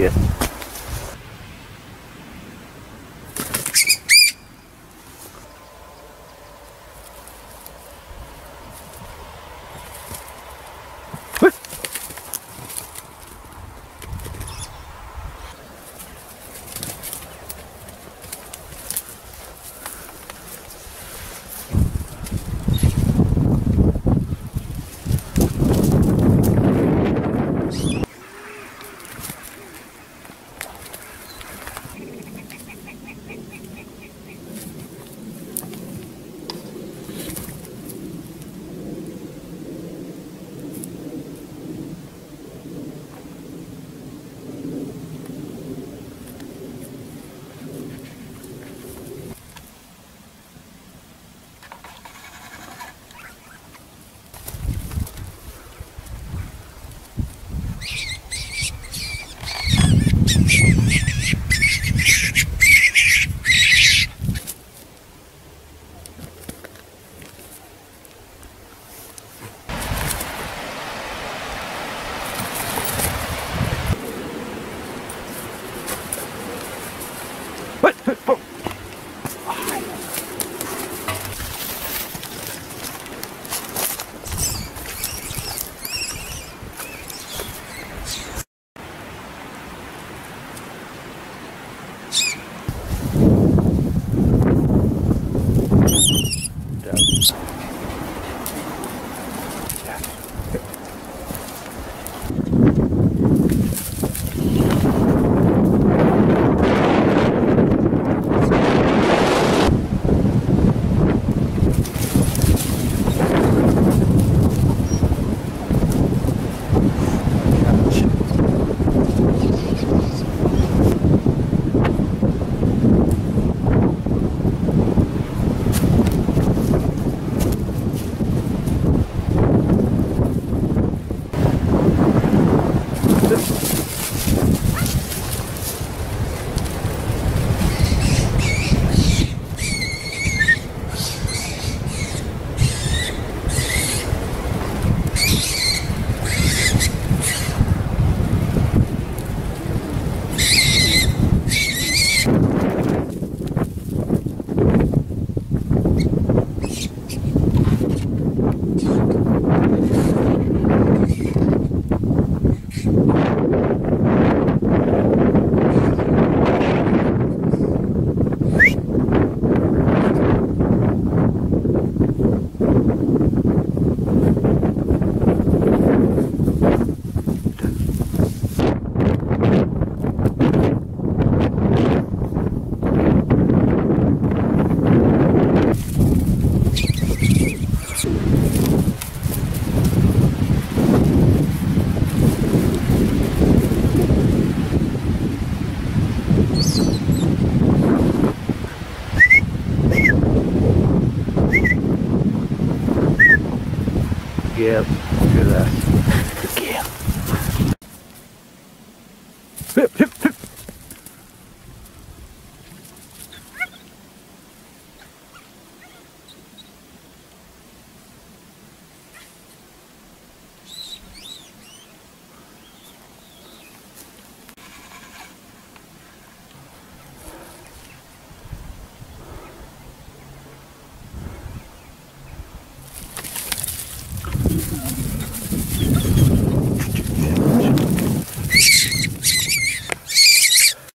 Good. guess.